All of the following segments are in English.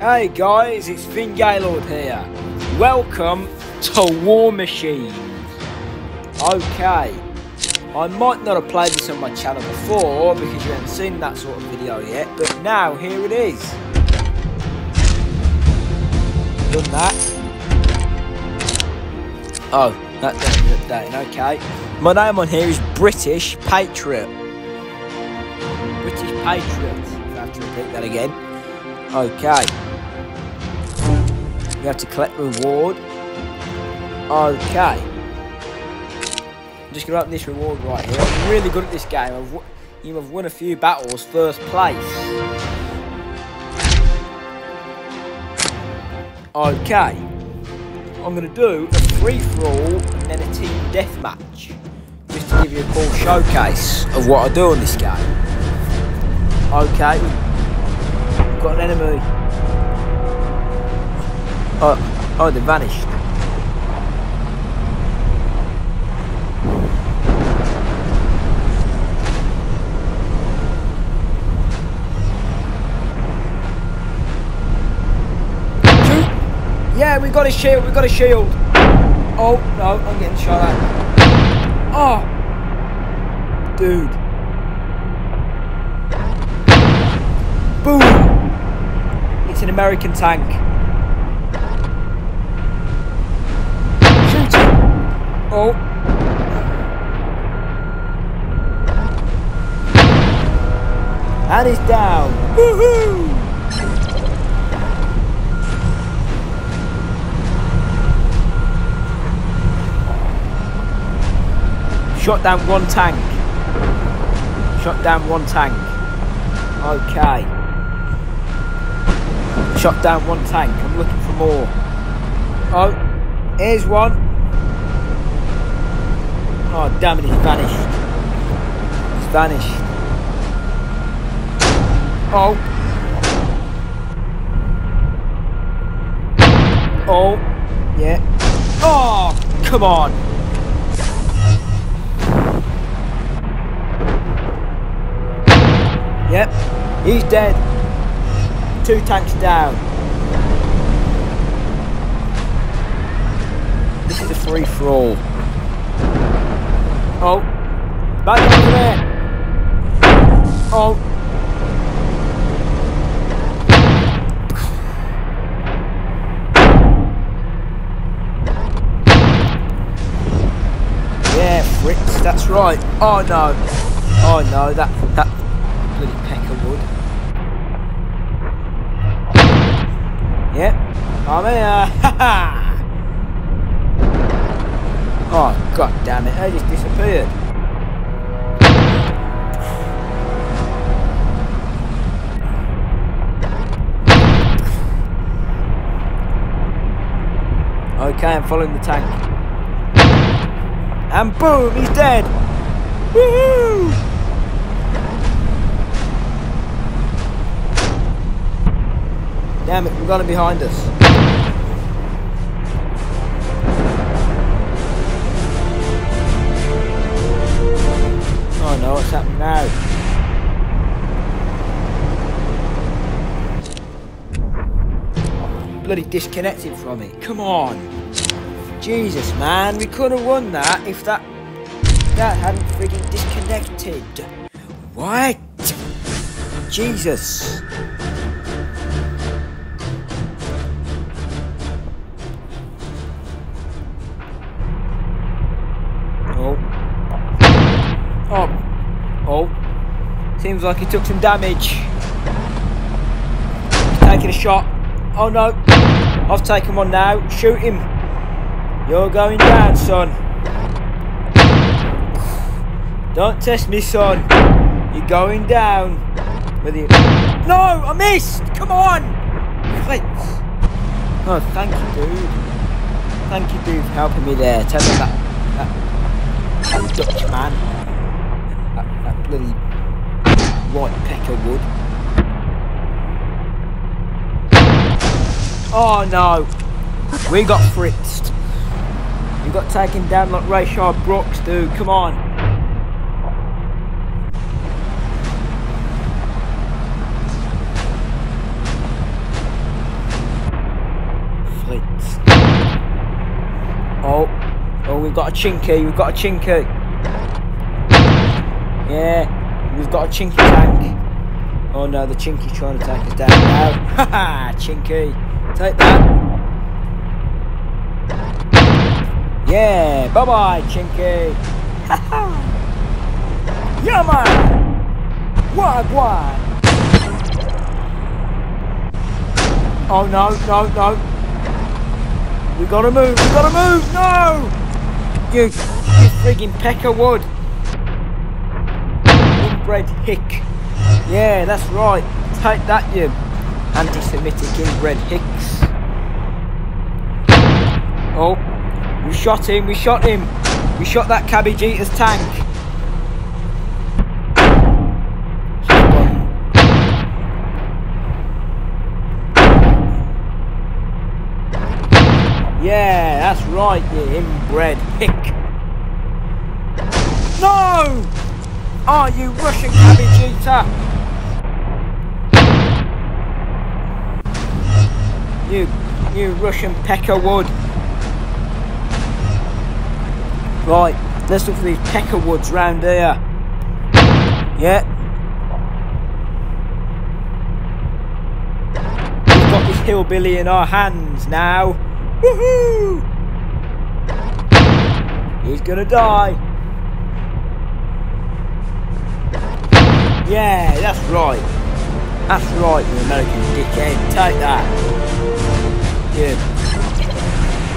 Hey guys, it's Fin Gaylord here. Welcome to War Machines. Okay, I might not have played this on my channel before because you haven't seen that sort of video yet, but now here it is. Done that. Oh, that doesn't updating, okay. My name on here is British Patriot. British Patriot. I have to repeat that again. Okay. You have to collect reward. Okay. I'm just going to open this reward right here. I'm really good at this game. I've, you have won a few battles, first place. Okay. I'm going to do a free-for-all and then a team deathmatch. Just to give you a cool showcase of what I do on this game. Okay. We've got an enemy. Oh, they vanished. Yeah, we got a shield, we got a shield. Oh, no, I'm getting shot at. Oh. Dude. Boom. It's an American tank. Shoot it. Oh. And he's down. Woohoo! Shot down one tank. Shot down one tank. Okay. Shot down one tank. I'm looking for more. Oh, here's one. Oh, damn it, he's vanished. He's vanished. Oh. Oh. Yeah. Oh, come on. Yep, he's dead. Two tanks down. This is a free for all. Oh, back over there. Oh. Yeah, Fritz, that's right. Oh no. Oh no, that that bloody Peckerwood. Yep, I'm here. oh, god damn it, they just disappeared. Okay, I'm following the tank. And boom, he's dead! Woohoo! Damn it, we've got him behind us. Oh no, what's happening now? Bloody disconnected from it. Come on. Jesus, man. We could have won that if that that hadn't freaking disconnected. What? Jesus. Seems like he took some damage. He's taking a shot. Oh no. I've taken one now. Shoot him. You're going down, son. Don't test me, son. You're going down. Whether you... No! I missed! Come on! Fritz. Oh, thank you, dude. Thank you, dude, for helping me there. Tell me that... That, that Dutch man that, that bloody right pecker would. Oh no! We got fritzed. We got taken down like Rayshard Brooks, dude. Come on. Oh, oh, we've got a chinky, we've got a chinky. Yeah we've got a chinky tank. Oh no, the chinky's trying to take us down now. Haha, chinky. Take that. Yeah, bye bye, chinky. Haha. yeah, man. Wagwan. Oh no, no, no. We gotta move, we gotta move, no! You, you frigging Peckerwood. Inbred hick. Yeah, that's right. Take that, you anti-Semitic inbred hicks. Oh, we shot him, we shot him. We shot that cabbage eater's tank. Yeah, that's right, you inbred hick. No! Are you Russian cabbage eater? You, you Russian peckerwood. Right, let's look for these peckerwoods round here. Yeah. We've got this hillbilly in our hands now. Woohoo! He's gonna die. Yeah, that's right. That's right, you American dickhead. Take that. Yeah.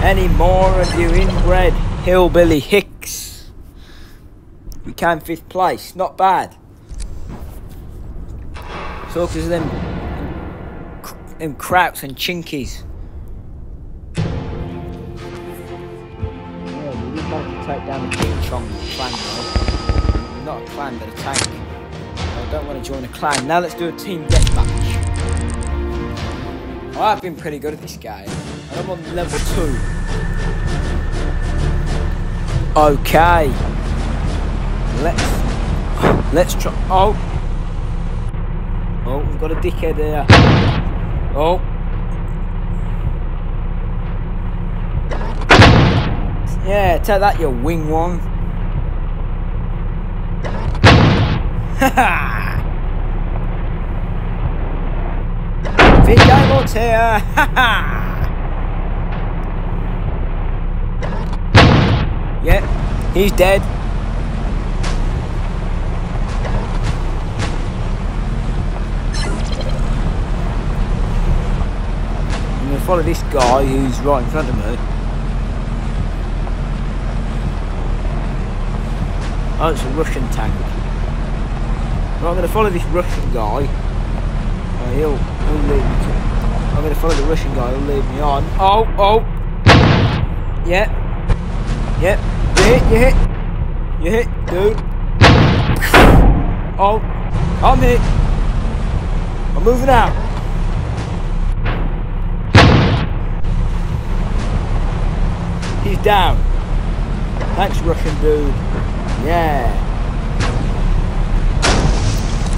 Any more of you inbred hillbilly hicks? We came fifth place. Not bad. So, because them, them, them krauts and chinkies. Yeah, we did like to take down the King Chong clan though. Not a clan, but a tank. Don't want to join a clan. Now let's do a team deathmatch. I've been pretty good at this game. And I'm on level 2. Okay. Let's... Let's try... Oh. Oh, we've got a dickhead there. Oh. Yeah, take that, you wing one. Ha Vijay here. yeah, he's dead. I'm gonna follow this guy who's right in front of me. Oh, it's a Russian tank. Right, I'm going to follow this Russian guy. Oh, he'll, he'll lead me to... I'm going to follow the Russian guy, he'll lead me on. Oh, oh! Yeah. Yep. You hit, you hit. You hit, dude. Oh. I'm hit. I'm moving out. He's down. Thanks, Russian dude. Yeah.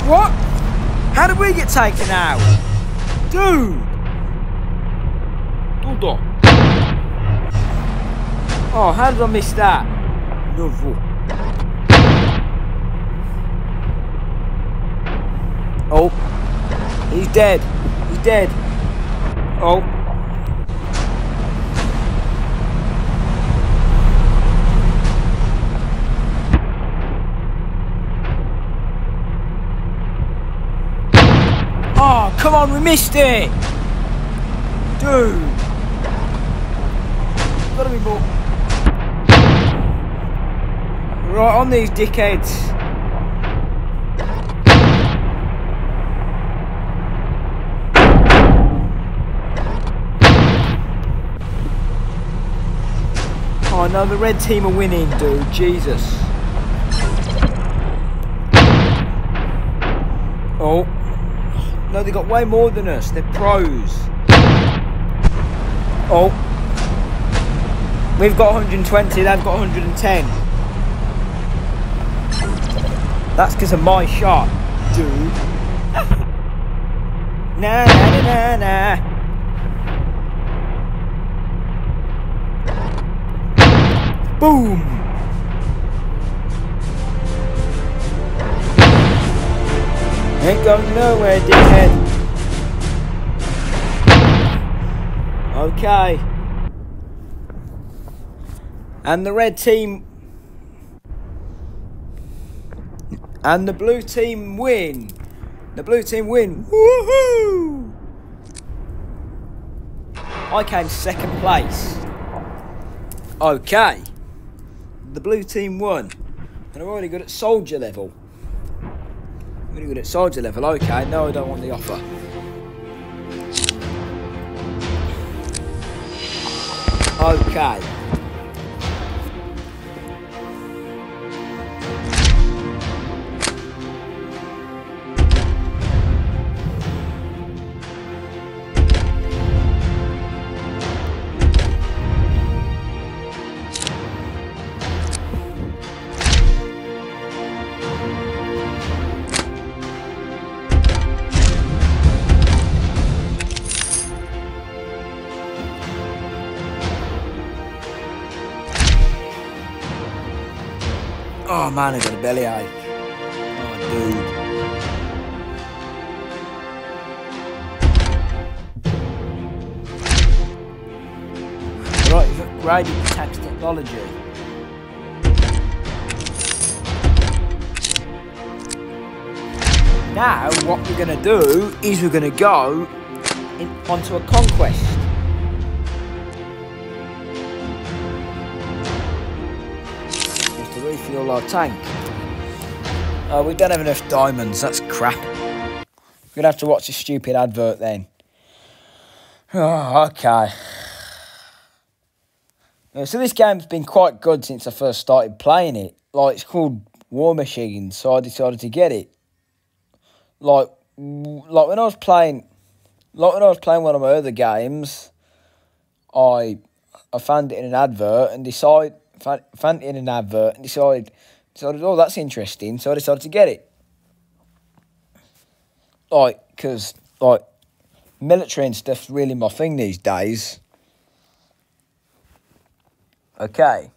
What? How did we get taken out? Dude! Hold on. Oh, how did I miss that? Nouveau. Oh. He's dead. He's dead. Oh. Oh, come on, we missed it! Dude! Gotta be more... Right, on these dickheads. Oh no, the red team are winning, dude. Jesus. Oh. No, they got way more than us. They're pros. Oh. We've got 120, they've got 110. That's because of my shot, dude. na na na na. Boom! Ain't going nowhere, dickhead. Okay. And the red team. And the blue team win. The blue team win. Woohoo! I came second place. Okay. The blue team won. And I'm already good at soldier level. Really good at soldier level. Okay, no, I don't want the offer. Okay. Man, I got a bellyache. Oh, dude. Right, you've the tax technology. Now, what we're going to do is we're going to go in, onto a conquest. Our tank. Oh, we don't have enough diamonds. That's crap. We're going to have to watch a stupid advert then. Oh, okay. Yeah, so this game's been quite good since I first started playing it. Like, it's called War Machine, so I decided to get it. Like, like when I was playing, like when I was playing one of my other games, I I found it in an advert and decided found, found it in an advert and decided decided oh that's interesting, so I decided to get it. Like, cause like military and stuff's really my thing these days. Okay,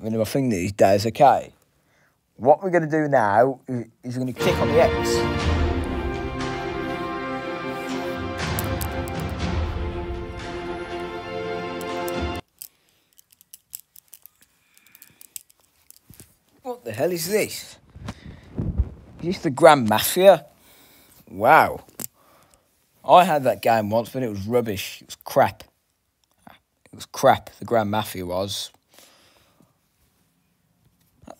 really my thing these days. Okay, what we're gonna do now is we're gonna click on the X. hell is this? Is this the Grand Mafia? Wow. I had that game once, but it was rubbish. It was crap. It was crap, the Grand Mafia was.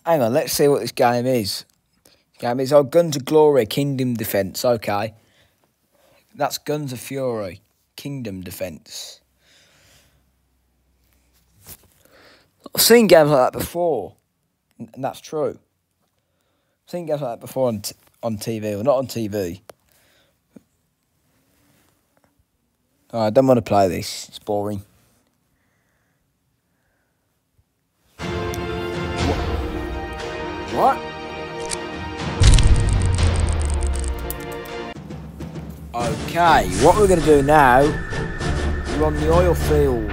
Hang on, let's see what this game is. game is, oh, Guns of Glory, Kingdom Defence, okay. That's Guns of Fury, Kingdom Defence. I've seen games like that before, and that's true. I've seen guys like that before on, on TV, or not on TV. Oh, I don't want to play this. It's boring. What? Okay, what we're going to do now, we're on the oil field.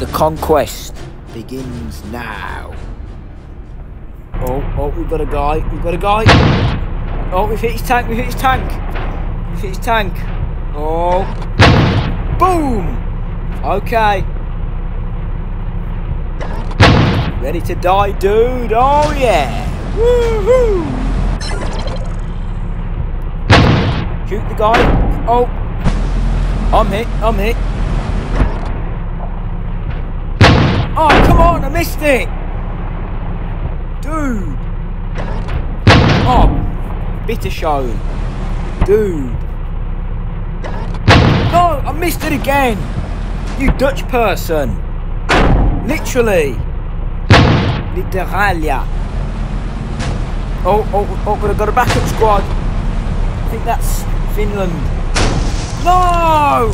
The conquest begins now. Oh, oh, we've got a guy, we've got a guy. Oh, we've hit his tank, we've hit his tank. We've hit his tank. Oh. Boom! Okay. Ready to die, dude? Oh, yeah! Woohoo! Shoot the guy. Oh. I'm hit, I'm hit. Oh, come on, I missed it! Dude! Oh, bitter show. Dude. No, I missed it again! You Dutch person! Literally! Literalia. Oh, oh, oh, but I've got a backup squad. I think that's Finland. No!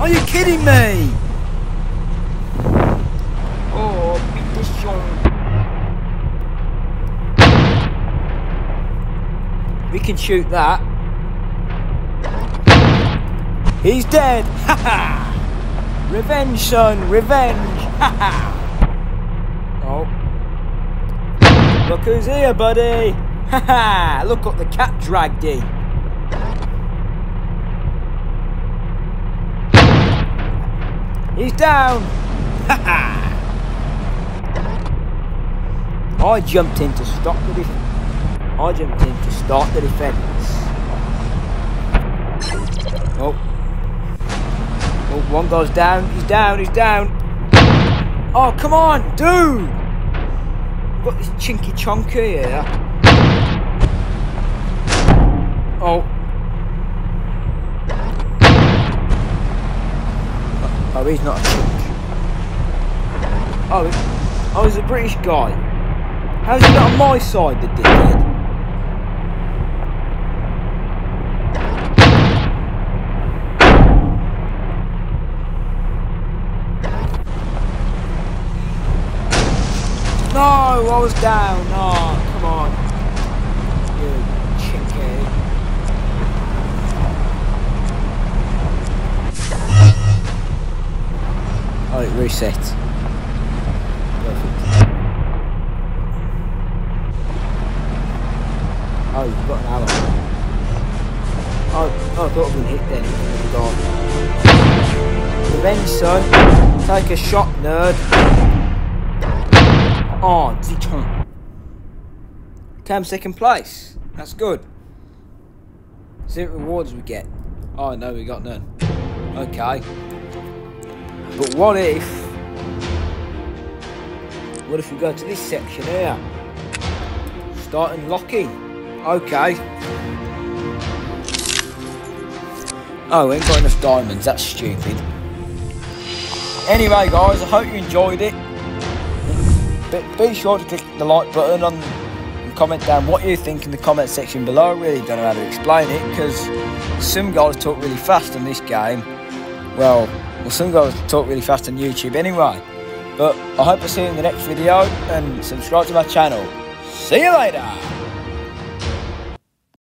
Are you kidding me? Oh, We can shoot that. He's dead! Ha ha! Revenge, son! Revenge! Ha ha! Oh. Look who's here, buddy! Haha! Look what the cat dragged in. He's down! Haha! I jumped in to stop the in to start the defence. Oh. Oh, one goes down. He's down. He's down. Oh, come on, dude! We've got this chinky chonker here. Oh. Oh, he's not a chink. Oh, oh, he's a British guy. How's he not on my side, the dickhead? No, I was down. Oh, come on. You chinky. Oh, it reset. Perfect. Oh, you've got an ally. Oh, oh, I thought I'd been hit then. Was gone. Revenge, son. Take a shot, nerd. Oh, Ziton. Came second place. That's good. See what rewards we get. Oh, no, we got none. Okay. But what if... What if we go to this section here? Start unlocking. Okay. Oh, we ain't got enough diamonds. That's stupid. Anyway, guys, I hope you enjoyed it. Be, be sure to click the like button on and comment down what you think in the comment section below. I really don't know how to explain it because some guys talk really fast in this game. Well, well, some guys talk really fast on YouTube anyway. But I hope to see you in the next video and subscribe to my channel. See you later!